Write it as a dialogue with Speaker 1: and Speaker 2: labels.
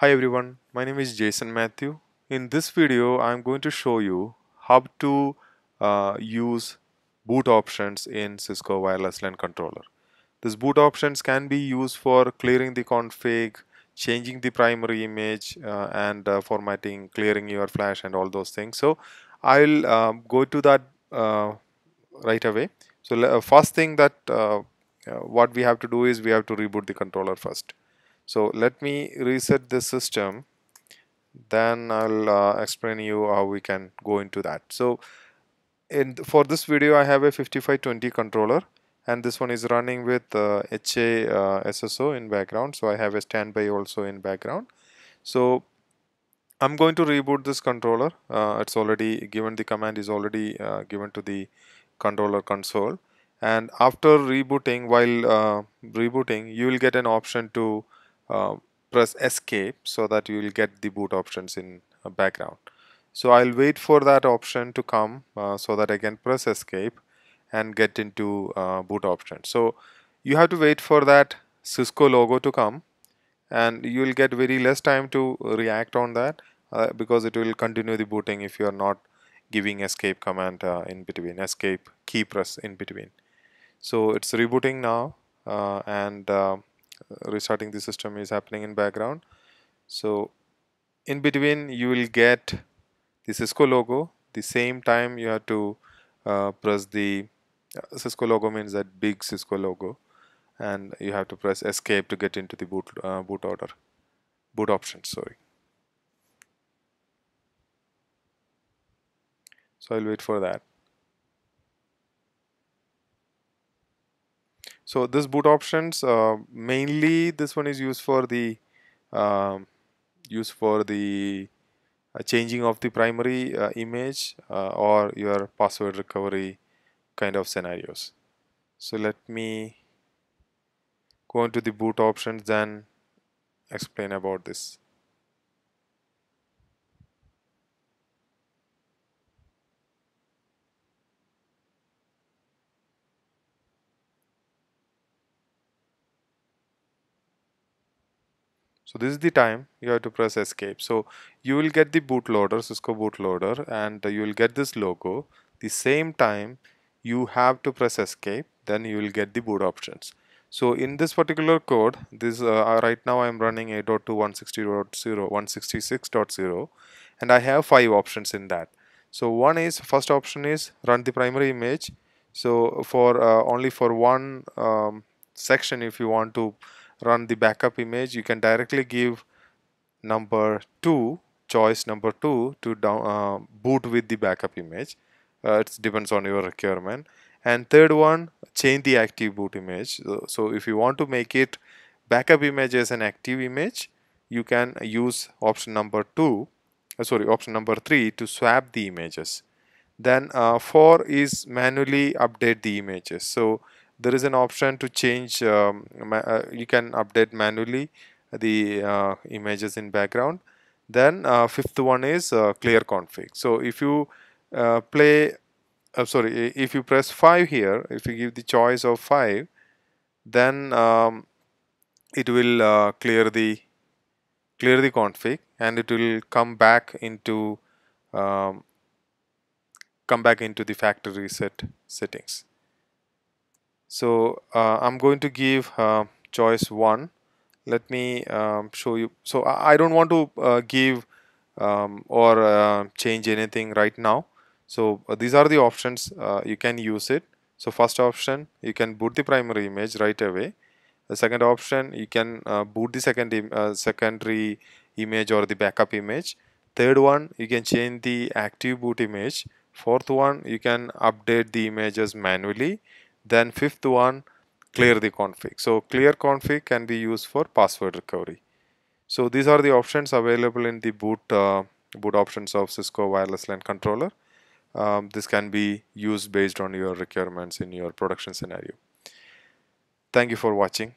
Speaker 1: Hi everyone, my name is Jaison Mathew. In this video, I'm going to show you how to uh, use boot options in Cisco Wireless LAN controller. These boot options can be used for clearing the config, changing the primary image uh, and uh, formatting, clearing your flash and all those things. So I'll um, go to that uh, right away. So uh, first thing that uh, what we have to do is we have to reboot the controller first. So let me reset the system. Then I'll uh, explain you how we can go into that. So in for this video I have a 5520 controller. And this one is running with uh, HA uh, SSO in background. So I have a standby also in background. So I'm going to reboot this controller. Uh, it's already given the command is already uh, given to the controller console. And after rebooting while uh, rebooting you will get an option to uh, press escape so that you will get the boot options in background. So I'll wait for that option to come uh, so that I can press escape and get into uh, boot options. So you have to wait for that Cisco logo to come and you will get very less time to react on that uh, because it will continue the booting if you are not giving escape command uh, in between escape key press in between so it's rebooting now uh, and uh, restarting the system is happening in background. So in between you will get the Cisco logo. The same time you have to uh, press the uh, Cisco logo means that big Cisco logo. And you have to press escape to get into the boot uh, boot order. Boot options sorry. So I'll wait for that So this boot options uh, mainly this one is used for the uh, used for the uh, changing of the primary uh, image or your password recovery kind of scenarios. So let me go into the boot options then explain about this. So this is the time you have to press escape. So you will get the bootloader, Cisco bootloader and you will get this logo. The same time you have to press escape then you will get the boot options. So in this particular code, this uh, uh right now I'm running 8.2.160.0, 166.0 and I have five options in that. So one is first option is run the primary image. So for uh, only for one um, section if you want to run the backup image you can directly give number 2 choice number 2 to down, uh, boot with the backup image. Uh, it depends on your requirement. And third one change the active boot image. So, if you want to make it backup image as an active image you can use option number 2 uh, sorry option number 3 to swap the images. Then uh, 4 is manually update the images. So there is an option to change um, uh, you can update manually the uh, images in background. Then uh, fifth one is uh, clear config. So if you uh, play uh, sorry if you press 5 here if you give the choice of 5 then um, it will clear the clear the config and it will come back into um, come back into the factory reset settings so uh, I'm going to give uh, choice 1 let me um, show you. So I don't want to uh, give um, or uh, change anything right now. So uh, these are the options uh, you can use it. So first option you can boot the primary image right away. The second option you can boot the second Im secondary image or the backup image. Third one you can change the active boot image. Fourth one you can update the images manually then fifth one, clear the config. So clear config can be used for password recovery. So these are the options available in the boot uh, boot options of Cisco wireless LAN controller. Um, this can be used based on your requirements in your production scenario. Thank you for watching.